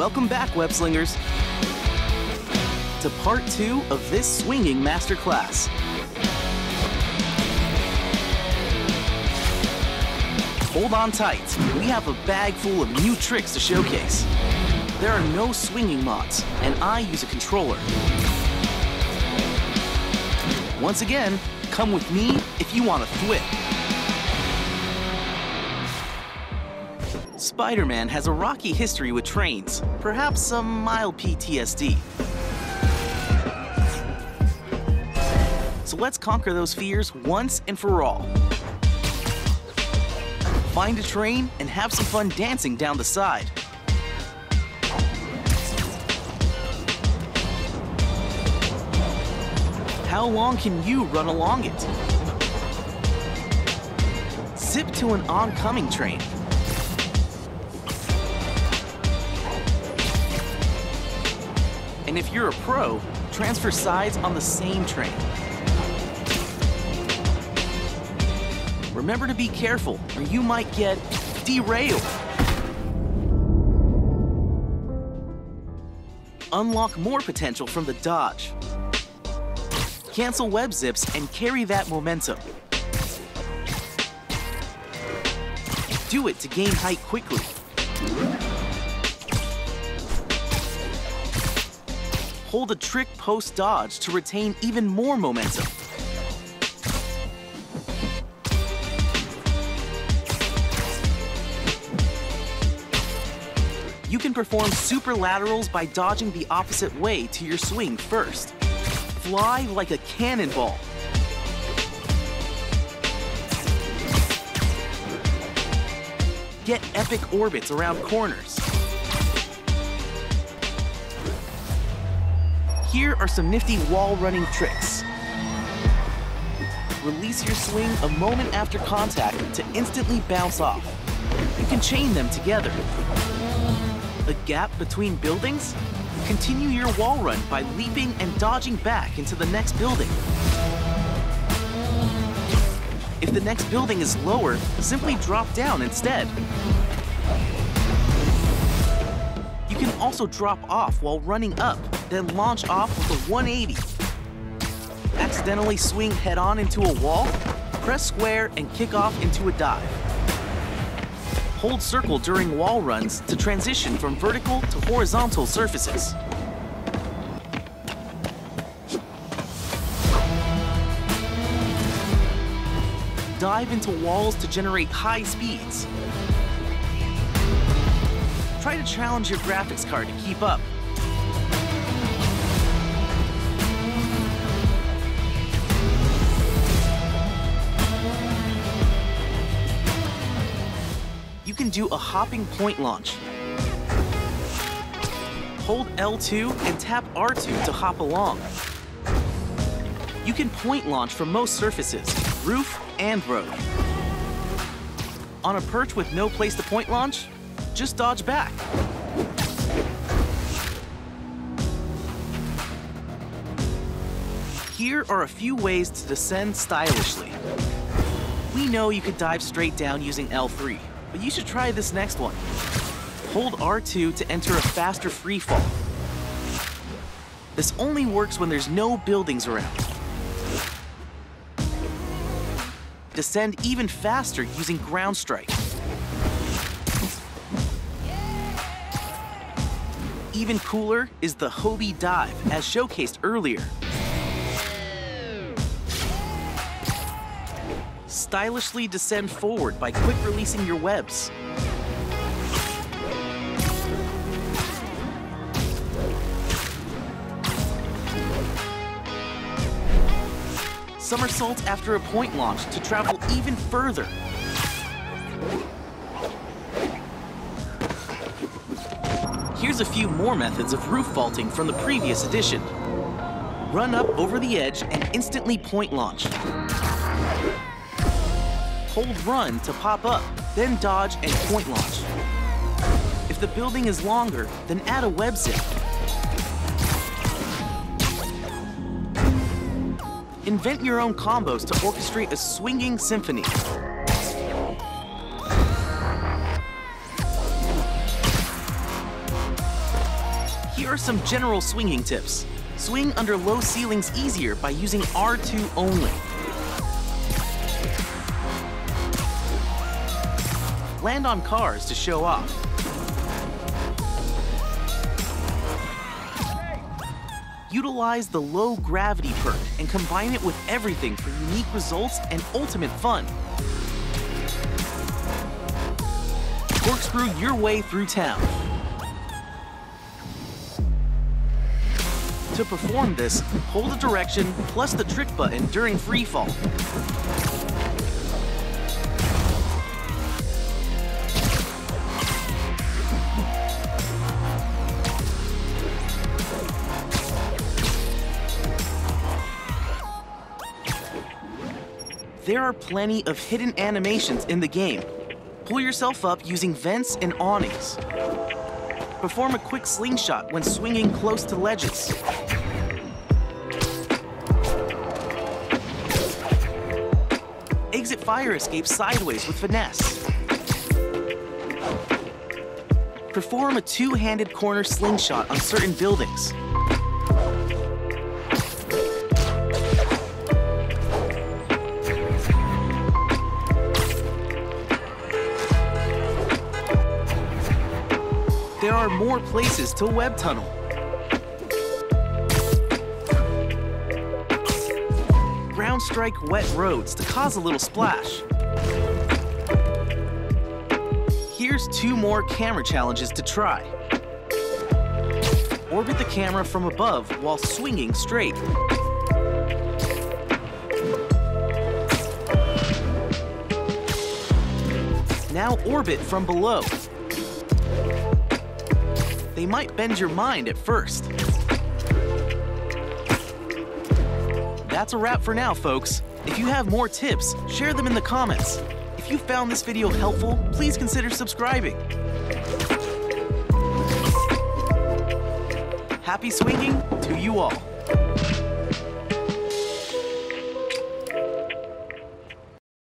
Welcome back, web slingers, to part two of this swinging masterclass. Hold on tight, we have a bag full of new tricks to showcase. There are no swinging mods, and I use a controller. Once again, come with me if you want to thwip. Spider-Man has a rocky history with trains, perhaps some mild PTSD. So let's conquer those fears once and for all. Find a train and have some fun dancing down the side. How long can you run along it? Zip to an oncoming train. And if you're a pro, transfer sides on the same train. Remember to be careful, or you might get derailed. Unlock more potential from the dodge. Cancel web zips and carry that momentum. Do it to gain height quickly. Hold a trick post dodge to retain even more momentum. You can perform super laterals by dodging the opposite way to your swing first. Fly like a cannonball. Get epic orbits around corners. Here are some nifty wall running tricks. Release your swing a moment after contact to instantly bounce off. You can chain them together. A gap between buildings? Continue your wall run by leaping and dodging back into the next building. If the next building is lower, simply drop down instead. Can also drop off while running up, then launch off with a 180. Accidentally swing head-on into a wall? Press square and kick off into a dive. Hold circle during wall runs to transition from vertical to horizontal surfaces. Dive into walls to generate high speeds. Try to challenge your graphics card to keep up. You can do a hopping point launch. Hold L2 and tap R2 to hop along. You can point launch from most surfaces, roof and road. On a perch with no place to point launch, just dodge back. Here are a few ways to descend stylishly. We know you could dive straight down using L3, but you should try this next one. Hold R2 to enter a faster free fall. This only works when there's no buildings around. Descend even faster using ground strike. Even cooler is the Hobie dive, as showcased earlier. Stylishly descend forward by quick releasing your webs. Somersault after a point launch to travel even further. Here's a few more methods of roof vaulting from the previous edition. Run up over the edge and instantly point launch. Hold run to pop up, then dodge and point launch. If the building is longer, then add a web zip. Invent your own combos to orchestrate a swinging symphony. Here are some general swinging tips. Swing under low ceilings easier by using R2 only. Land on cars to show off. Utilize the low gravity perk and combine it with everything for unique results and ultimate fun. Corkscrew your way through town. To perform this, hold the direction plus the trick button during freefall. There are plenty of hidden animations in the game. Pull yourself up using vents and awnings. Perform a quick slingshot when swinging close to ledges. Exit fire escape sideways with finesse. Perform a two-handed corner slingshot on certain buildings. There are more places to web tunnel. Ground strike wet roads to cause a little splash. Here's two more camera challenges to try. Orbit the camera from above while swinging straight. Now orbit from below. They might bend your mind at first. That's a wrap for now, folks. If you have more tips, share them in the comments. If you found this video helpful, please consider subscribing. Happy swinging to you all.